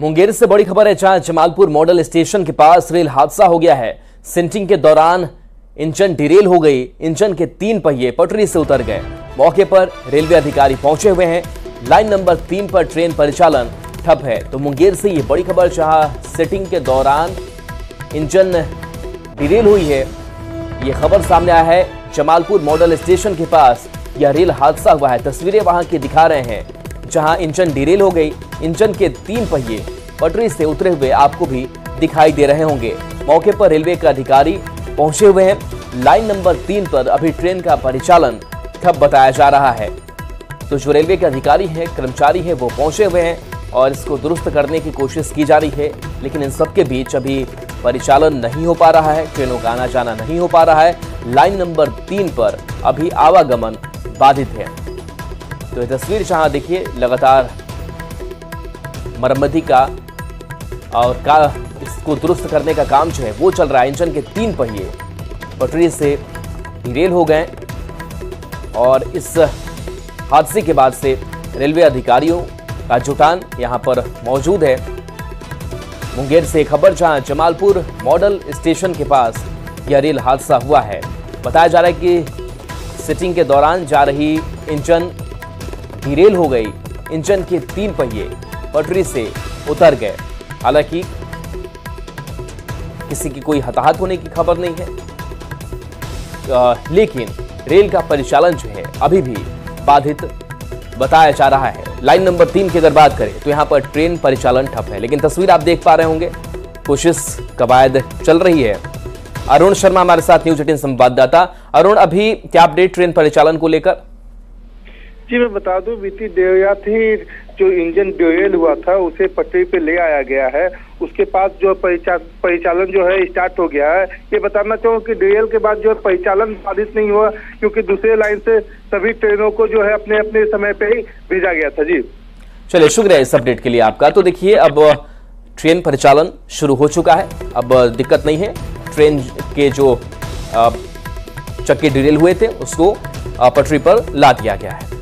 मुंगेर से बड़ी खबर है, जहाँ जमालपुर मॉडल स्टेशन के पास रेल हादसा हो गया है। सिंटिंग के दौरान इंजन डिरेल हो गई। इंजन के तीन पहिए पटरी से उतर गए। मौके पर रेलवे अधिकारी पहुँचे हुए हैं। लाइन नंबर तीन पर ट्रेन परिचालन ठप है। तो मुंगेर से ये बड़ी खबर, जहाँ सिटिंग के दौरान इंजन डिरेल हुई है। ये खबर सामने आया है। जमालपुर मॉडल स्टेशन के पास यह रेल हादसा हुआ है। तस्वीरें वहाँ की दिखा रहे हैं। जहाँ इंजन डिरेल हो गई। इंजन के तीन पहिए पटरी से उतरे हुए आपको भी दिखाई दे रहे होंगे। मौके पर रेलवे के अधिकारी पहुँचे हुए हैं। लाइन नंबर तीन पर अभी ट्रेन का परिचालन ठप बताया जा रहा है। तो जो रेलवे के अधिकारी हैं, कर्मचारी हैं, वो पहुँचे हुए हैं और इसको दुरुस्त करने की कोशिश की जा रही है। लेकिन इन सबके बीच अभी परिचालन नहीं हो पा रहा है। ट्रेनों का आना जाना नहीं हो पा रहा है। लाइन नंबर तीन पर अभी आवागमन बाधित है। तो तस्वीर जहाँ देखिए, लगातार मरम्मती का और का इसको दुरुस्त करने का काम जो है, वो चल रहा है। इंजन के तीन पहिए पटरी से रेल हो गए और इस हादसे के बाद से रेलवे अधिकारियों का जुटान यहाँ पर मौजूद है। मुंगेर से खबर, जहाँ जमालपुर मॉडल स्टेशन के पास यह रेल हादसा हुआ है। बताया जा रहा है कि सिटिंग के दौरान जा रही इंजन डिरेल हो गई इंजन के तीन पहिए पटरी से उतर गए। हालाँकि किसी की कोई हताहत होने की खबर नहीं है। आ, लेकिन रेल का परिचालन जो है अभी भी बाधित बताया जा रहा है। लाइन नंबर तीन की अगर बात करें तो यहाँ पर ट्रेन परिचालन ठप है लेकिन तस्वीर आप देख पा रहे होंगे। कोशिश कवायद चल रही है। अरुण शर्मा हमारे साथ न्यूज़ एटीन संवाददाता। अरुण अभी क्या अपडेट ट्रेन परिचालन को लेकर? जी मैं बता दूँ बीती देर रात ही जो इंजन ड्यूएल हुआ था उसे पटरी पे ले आया गया है। उसके पास जो परिचा, परिचालन जो है स्टार्ट हो गया है। ये बताना चाहूँ कि ड्यूएल के बाद जो है परिचालन बाधित नहीं हुआ क्योंकि दूसरे लाइन से सभी ट्रेनों को जो है अपने अपने समय पे ही भेजा गया था। जी। चलिए शुक्रिया इस अपडेट के लिए आपका। तो देखिए अब ट्रेन परिचालन शुरू हो चुका है। अब दिक्कत नहीं है। ट्रेन के जो चक्के डिरेल हुए थे उसको पटरी पर ला दिया गया है।